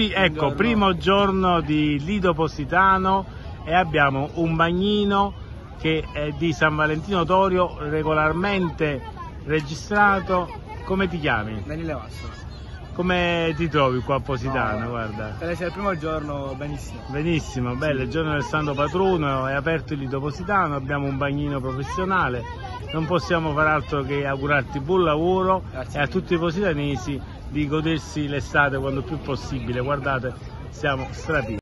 tutti, ecco, primo giorno di Lido Positano e abbiamo un bagnino che è di San Valentino Torio, regolarmente registrato. Come ti chiami? Daniele Vasso. Come ti trovi qua a Positano? No, Guarda. Per essere il primo giorno, benissimo. Benissimo, bello, il giorno del Santo Patruno, è aperto il Lido Positano, abbiamo un bagnino professionale, non possiamo far altro che augurarti buon lavoro Grazie e a tutti i positanesi di godersi l'estate quando più possibile, guardate, siamo strapieni.